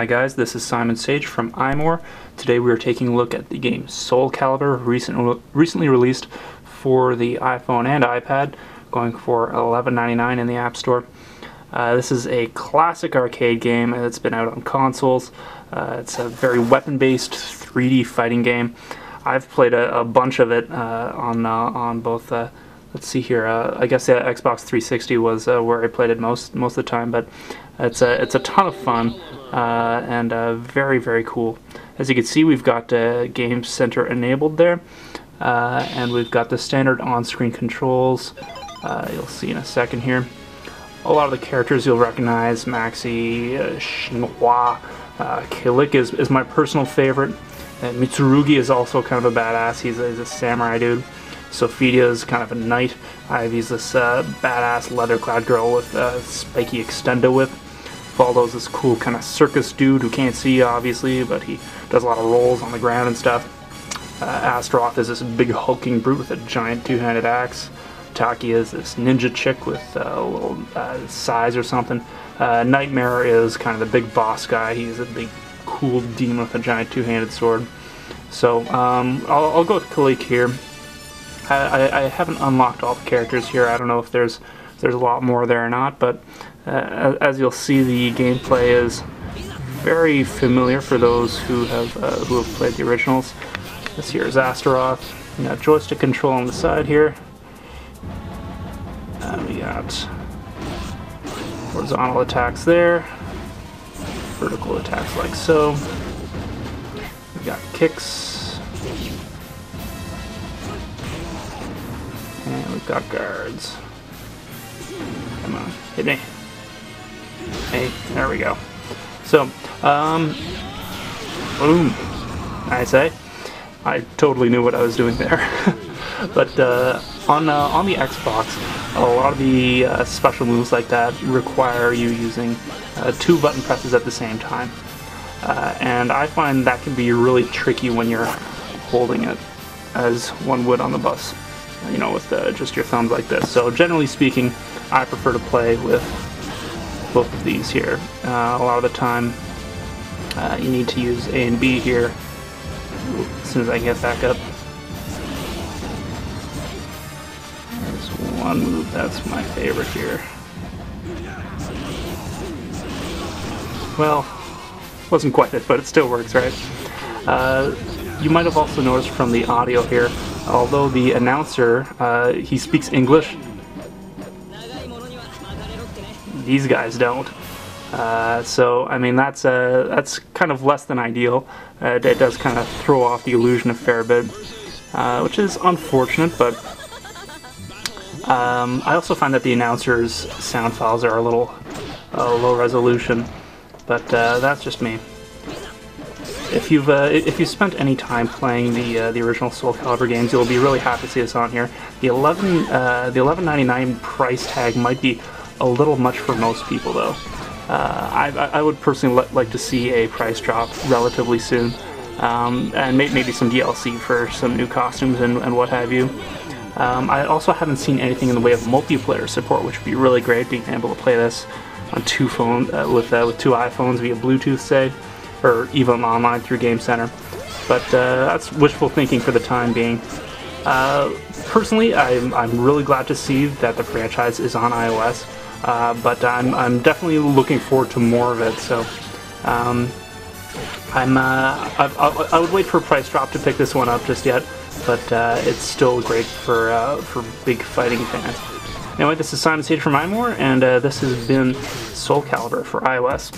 Hi guys, this is Simon Sage from iMore. Today we are taking a look at the game Soul Calibur, recent, recently released for the iPhone and iPad, going for $11.99 in the App Store. Uh, this is a classic arcade game that's been out on consoles. Uh, it's a very weapon-based 3D fighting game. I've played a, a bunch of it uh, on uh, on both. Uh, let's see here. Uh, I guess the Xbox 360 was where I played it most most of the time, but it's a it's a ton of fun and very very cool. As you can see, we've got Game Center enabled there, and we've got the standard on-screen controls. you'll see in a second here a lot of the characters you'll recognize, Maxi, uh, Xianghua, uh, Kilik is, is my personal favorite. And Mitsurugi is also kind of a badass, he's a, he's a samurai dude. Sophitia is kind of a knight. Ivy's this uh, badass leather-clad girl with a spiky extendo whip. Voldo's this cool kind of circus dude who can't see, obviously, but he does a lot of rolls on the ground and stuff. Uh, Astaroth is this big hulking brute with a giant two-handed axe. Taki is this ninja chick with uh, a little uh, sais or something. Uh, Nightmare is kind of the big boss guy. He's a big, cool demon with a giant two-handed sword. So um, I'll, I'll, go with Kilik here. I, I, I, haven't unlocked all the characters here. I don't know if there's there's a lot more there or not, but uh, as you'll see, the gameplay is very familiar for those who have uh, who have played the originals. This here is Astaroth. You got joystick control on the side here. And we got horizontal attacks there, vertical attacks like so. We got kicks. And we've got guards. Come on, hit me. Hey, there we go. So, um, boom. I say, I totally knew what I was doing there. but uh, on uh, on the Xbox, a lot of the uh, special moves like that require you using uh, two button presses at the same time. Uh, and I find that can be really tricky when you're holding it as one would on the bus, you know, with uh, just your thumbs like this. So generally speaking, I prefer to play with both of these here. Uh, a lot of the time, uh, you need to use A and B here as soon as I get back up. There's one move that's my favorite here. Well, wasn't quite it, but it still works, right? Uh, you might have also noticed from the audio here, although the announcer, uh, he speaks English, these guys don't. Uh, so, I mean, that's uh, that's kind of less than ideal. Uh, it does kind of throw off the illusion a fair bit, uh, which is unfortunate, but um, I also find that the announcers' sound files are a little low resolution, but uh, that's just me. If you've uh, if you spent any time playing the the original Soul Calibur games, you'll be really happy to see this on here. The 11 uh, the 11.99 price tag might be a little much for most people, though. Uh, I, I would personally like to see a price drop relatively soon, um, and may maybe some DLC for some new costumes and, and what have you. Um, I also haven't seen anything in the way of multiplayer support, which would be really great, being able to play this on two phone uh, with uh, with two iPhones via Bluetooth, say, or even online through Game Center. But uh, that's wishful thinking for the time being. Uh, personally, I'm, I'm really glad to see that the franchise is on iOS, uh, but I'm, I'm definitely looking forward to more of it. So. Um, I'm uh, I, I, would wait for a price drop to pick this one up just yet but uh, it's still great for uh, for big fighting fans. Anyway, this is Simon Sage from iMore, and uh, this has been Soul Calibur for iOS.